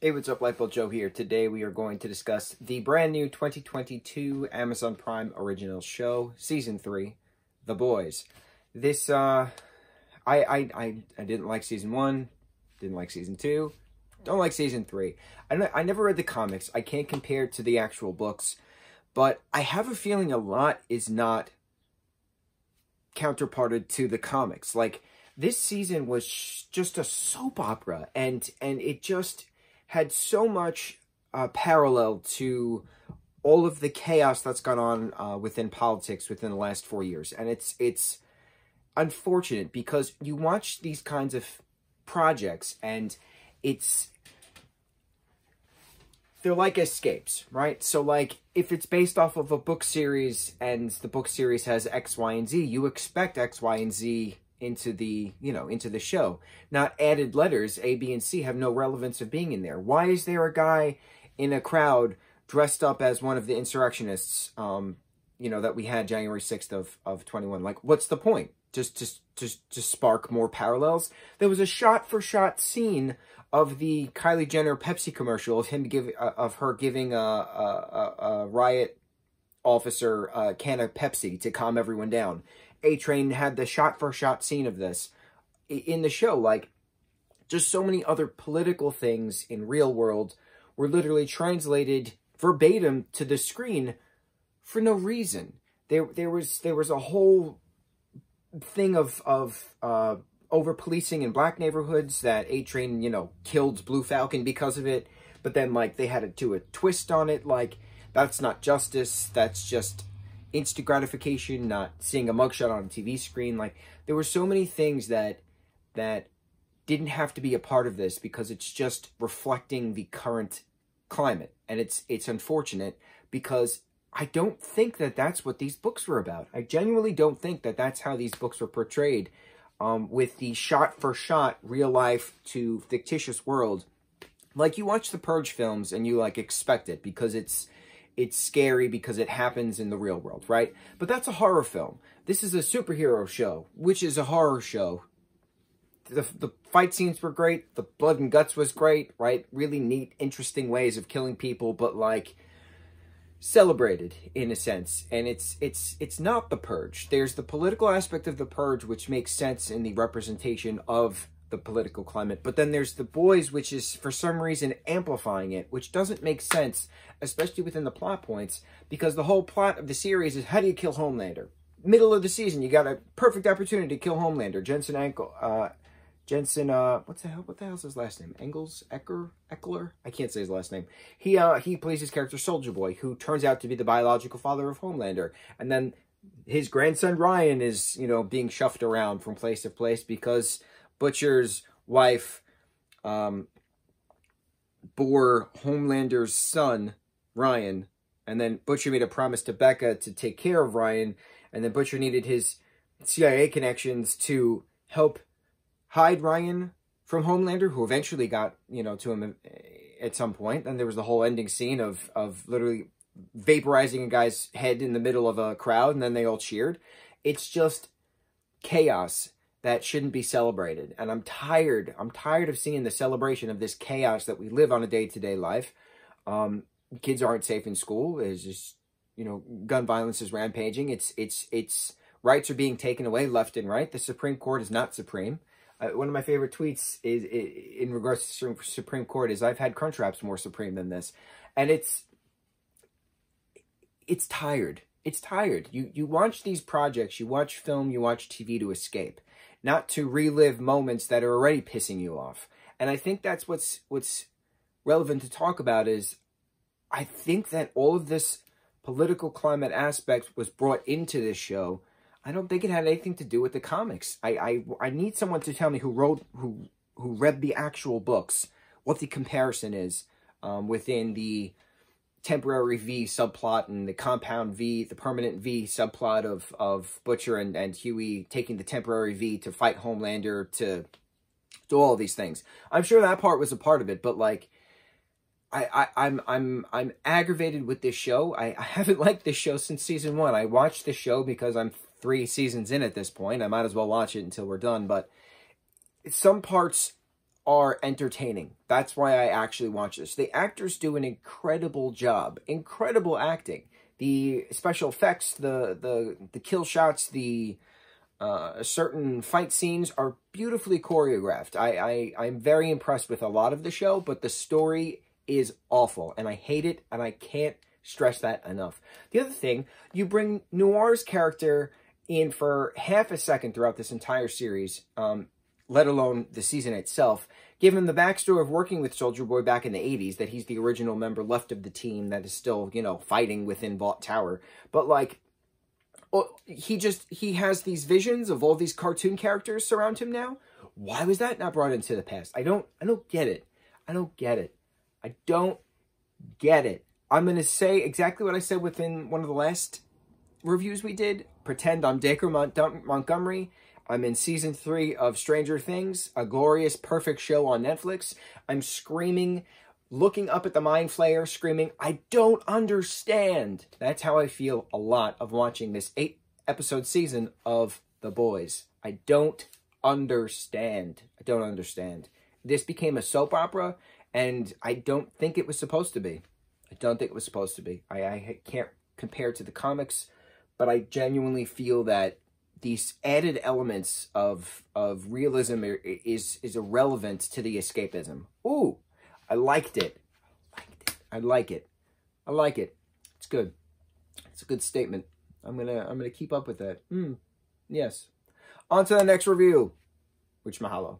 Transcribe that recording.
Hey, what's up, Lightbolt Joe here. Today we are going to discuss the brand new 2022 Amazon Prime original show, Season 3, The Boys. This, uh, I, I, I, I didn't like Season 1, didn't like Season 2, don't like Season 3. I, I never read the comics, I can't compare it to the actual books, but I have a feeling a lot is not counterparted to the comics. Like, this season was just a soap opera, and, and it just had so much uh, parallel to all of the chaos that's gone on uh, within politics within the last four years. And it's it's unfortunate because you watch these kinds of projects and it's they're like escapes, right? So like if it's based off of a book series and the book series has X, Y, and Z, you expect X, Y, and Z into the you know into the show. Not added letters a b and c have no relevance of being in there. Why is there a guy in a crowd dressed up as one of the insurrectionists um you know that we had january 6th of of 21 like what's the point? Just just just to spark more parallels? There was a shot for shot scene of the kylie jenner pepsi commercial of him give uh, of her giving a, a, a, a riot officer a can of pepsi to calm everyone down a Train had the shot for shot scene of this in the show. Like, just so many other political things in real world were literally translated verbatim to the screen for no reason. There, there was there was a whole thing of of uh, over policing in black neighborhoods that A Train, you know, killed Blue Falcon because of it. But then, like, they had to do a twist on it. Like, that's not justice. That's just instant gratification, not seeing a mugshot on a TV screen. Like there were so many things that that didn't have to be a part of this because it's just reflecting the current climate. And it's it's unfortunate because I don't think that that's what these books were about. I genuinely don't think that that's how these books were portrayed um, with the shot-for-shot, real-life to fictitious world. Like, you watch the Purge films and you, like, expect it because it's it's scary because it happens in the real world, right? But that's a horror film. This is a superhero show, which is a horror show. The, the fight scenes were great. The blood and guts was great, right? Really neat, interesting ways of killing people, but like celebrated in a sense. And it's it's it's not the purge. There's the political aspect of the purge, which makes sense in the representation of the political climate. But then there's The Boys, which is for some reason amplifying it, which doesn't make sense, especially within the plot points, because the whole plot of the series is how do you kill Homelander? Middle of the season, you got a perfect opportunity to kill Homelander. Jensen Ankle, uh, Jensen, uh, what's the hell, what the hell's his last name? Engels, Ecker, Eckler? I can't say his last name. He, uh, he plays his character Soldier Boy, who turns out to be the biological father of Homelander. And then his grandson Ryan is, you know, being shuffled around from place to place because Butcher's wife um, bore Homelander's son, Ryan, and then Butcher made a promise to Becca to take care of Ryan, and then Butcher needed his CIA connections to help hide Ryan from Homelander, who eventually got, you know, to him at some point. And there was the whole ending scene of, of literally vaporizing a guy's head in the middle of a crowd, and then they all cheered. It's just chaos that shouldn't be celebrated. And I'm tired. I'm tired of seeing the celebration of this chaos that we live on a day-to-day -day life. Um, kids aren't safe in school. There's just, you know, gun violence is rampaging. It's, it's, it's, rights are being taken away left and right. The Supreme Court is not supreme. Uh, one of my favorite tweets is, is, in regards to Supreme Court is I've had Crunchwraps more supreme than this. And it's, it's tired. It's tired. You, you watch these projects, you watch film, you watch TV to escape not to relive moments that are already pissing you off. And I think that's what's what's relevant to talk about is I think that all of this political climate aspect was brought into this show. I don't think it had anything to do with the comics. I I, I need someone to tell me who wrote who who read the actual books what the comparison is um, within the temporary V subplot and the compound V, the permanent V subplot of, of Butcher and, and Hughie taking the temporary V to fight Homelander to do all these things. I'm sure that part was a part of it, but like I, I I'm I'm I'm aggravated with this show. I, I haven't liked this show since season one. I watched the show because I'm three seasons in at this point. I might as well watch it until we're done, but some parts are entertaining. That's why I actually watch this. The actors do an incredible job. Incredible acting. The special effects, the the the kill shots, the uh, certain fight scenes are beautifully choreographed. I, I I'm very impressed with a lot of the show, but the story is awful, and I hate it, and I can't stress that enough. The other thing, you bring Noir's character in for half a second throughout this entire series, um, let alone the season itself. Give him the backstory of working with Soldier Boy back in the 80s, that he's the original member left of the team that is still, you know, fighting within Vought Tower. But, like, well, he just, he has these visions of all these cartoon characters surround him now. Why was that not brought into the past? I don't, I don't get it. I don't get it. I don't get it. I'm going to say exactly what I said within one of the last reviews we did. Pretend I'm Dacre Mont Montgomery. I'm in season three of Stranger Things, a glorious, perfect show on Netflix. I'm screaming, looking up at the Mind Flayer, screaming, I don't understand. That's how I feel a lot of watching this eight episode season of The Boys. I don't understand. I don't understand. This became a soap opera, and I don't think it was supposed to be. I don't think it was supposed to be. I, I can't compare to the comics, but I genuinely feel that these added elements of of realism is is irrelevant to the escapism. Ooh, I liked it. I liked it. I like it. I like it. It's good. It's a good statement. I'm gonna I'm gonna keep up with that. Mm, yes. On to the next review, which mahalo.